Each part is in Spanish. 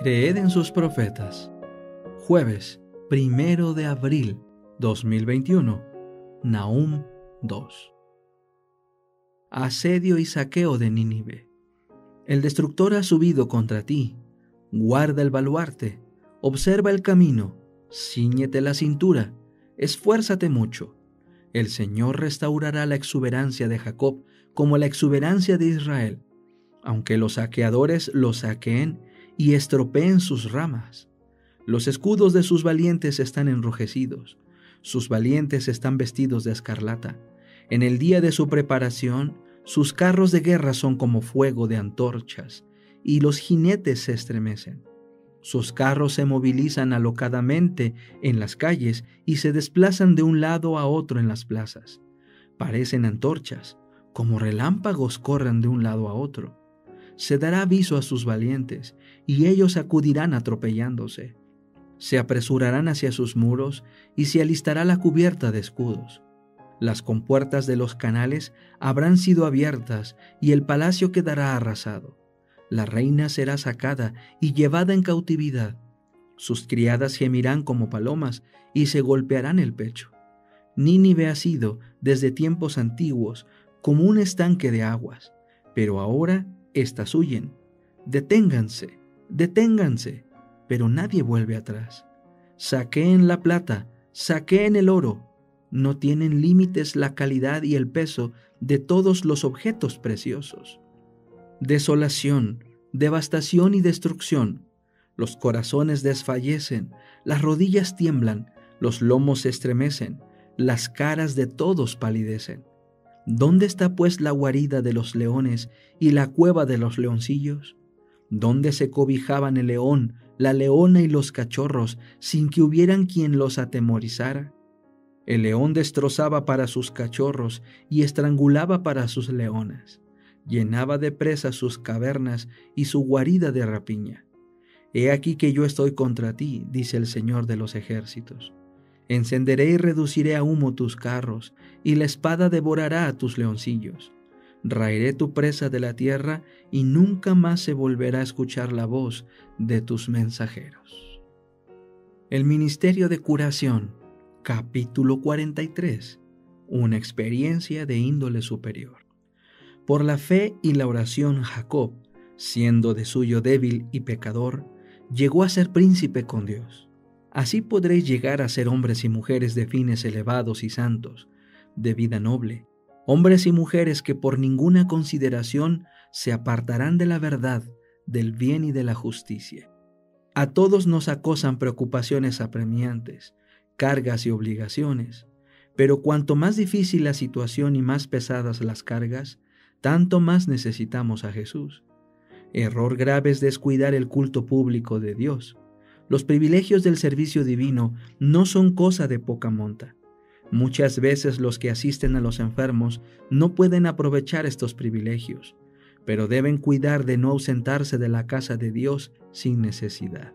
Creed en sus profetas. Jueves, primero de abril 2021. Nahum 2. Asedio y saqueo de Nínive. El destructor ha subido contra ti. Guarda el baluarte. Observa el camino. Cíñete la cintura. Esfuérzate mucho. El Señor restaurará la exuberancia de Jacob como la exuberancia de Israel. Aunque los saqueadores lo saqueen y estropeen sus ramas. Los escudos de sus valientes están enrojecidos, sus valientes están vestidos de escarlata. En el día de su preparación, sus carros de guerra son como fuego de antorchas, y los jinetes se estremecen. Sus carros se movilizan alocadamente en las calles y se desplazan de un lado a otro en las plazas. Parecen antorchas, como relámpagos corren de un lado a otro se dará aviso a sus valientes, y ellos acudirán atropellándose. Se apresurarán hacia sus muros, y se alistará la cubierta de escudos. Las compuertas de los canales habrán sido abiertas, y el palacio quedará arrasado. La reina será sacada y llevada en cautividad. Sus criadas gemirán como palomas, y se golpearán el pecho. Nínive ha sido, desde tiempos antiguos, como un estanque de aguas, pero ahora estas huyen. Deténganse, deténganse, pero nadie vuelve atrás. Saqueen la plata, saqueen el oro. No tienen límites la calidad y el peso de todos los objetos preciosos. Desolación, devastación y destrucción. Los corazones desfallecen, las rodillas tiemblan, los lomos se estremecen, las caras de todos palidecen. ¿Dónde está pues la guarida de los leones y la cueva de los leoncillos? ¿Dónde se cobijaban el león, la leona y los cachorros sin que hubieran quien los atemorizara? El león destrozaba para sus cachorros y estrangulaba para sus leonas. Llenaba de presa sus cavernas y su guarida de rapiña. He aquí que yo estoy contra ti, dice el Señor de los ejércitos Encenderé y reduciré a humo tus carros, y la espada devorará a tus leoncillos. Raeré tu presa de la tierra, y nunca más se volverá a escuchar la voz de tus mensajeros. El Ministerio de Curación, capítulo 43. Una experiencia de índole superior. Por la fe y la oración Jacob, siendo de suyo débil y pecador, llegó a ser príncipe con Dios Así podréis llegar a ser hombres y mujeres de fines elevados y santos, de vida noble, hombres y mujeres que por ninguna consideración se apartarán de la verdad, del bien y de la justicia. A todos nos acosan preocupaciones apremiantes, cargas y obligaciones, pero cuanto más difícil la situación y más pesadas las cargas, tanto más necesitamos a Jesús. Error grave es descuidar el culto público de Dios los privilegios del servicio divino no son cosa de poca monta. Muchas veces los que asisten a los enfermos no pueden aprovechar estos privilegios, pero deben cuidar de no ausentarse de la casa de Dios sin necesidad.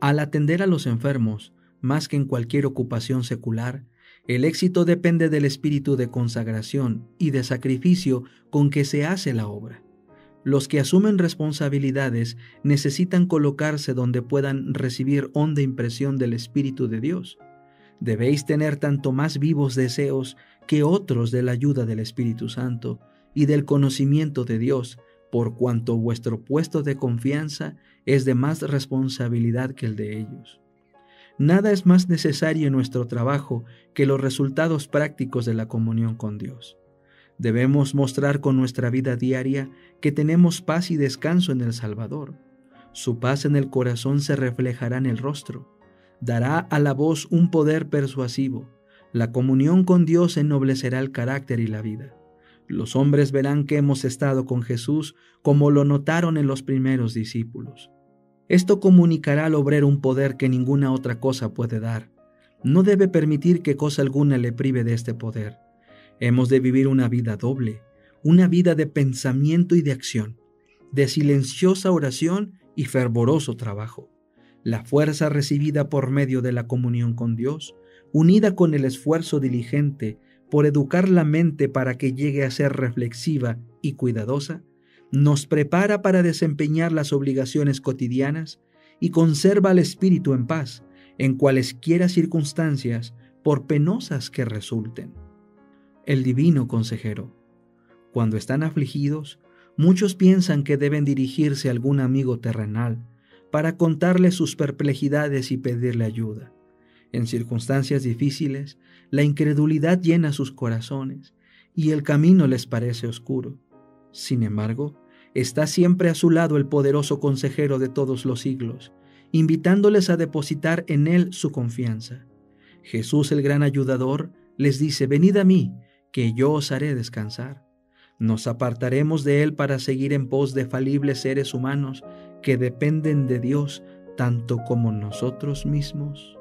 Al atender a los enfermos, más que en cualquier ocupación secular, el éxito depende del espíritu de consagración y de sacrificio con que se hace la obra. Los que asumen responsabilidades necesitan colocarse donde puedan recibir honda impresión del Espíritu de Dios. Debéis tener tanto más vivos deseos que otros de la ayuda del Espíritu Santo y del conocimiento de Dios, por cuanto vuestro puesto de confianza es de más responsabilidad que el de ellos. Nada es más necesario en nuestro trabajo que los resultados prácticos de la comunión con Dios. Debemos mostrar con nuestra vida diaria que tenemos paz y descanso en el Salvador. Su paz en el corazón se reflejará en el rostro. Dará a la voz un poder persuasivo. La comunión con Dios ennoblecerá el carácter y la vida. Los hombres verán que hemos estado con Jesús como lo notaron en los primeros discípulos. Esto comunicará al obrero un poder que ninguna otra cosa puede dar. No debe permitir que cosa alguna le prive de este poder. Hemos de vivir una vida doble, una vida de pensamiento y de acción, de silenciosa oración y fervoroso trabajo. La fuerza recibida por medio de la comunión con Dios, unida con el esfuerzo diligente por educar la mente para que llegue a ser reflexiva y cuidadosa, nos prepara para desempeñar las obligaciones cotidianas y conserva al espíritu en paz en cualesquiera circunstancias, por penosas que resulten. El divino consejero. Cuando están afligidos, muchos piensan que deben dirigirse a algún amigo terrenal para contarle sus perplejidades y pedirle ayuda. En circunstancias difíciles, la incredulidad llena sus corazones y el camino les parece oscuro. Sin embargo, está siempre a su lado el poderoso consejero de todos los siglos, invitándoles a depositar en Él su confianza. Jesús el gran ayudador les dice, venid a mí, que yo os haré descansar. Nos apartaremos de Él para seguir en pos de falibles seres humanos que dependen de Dios tanto como nosotros mismos.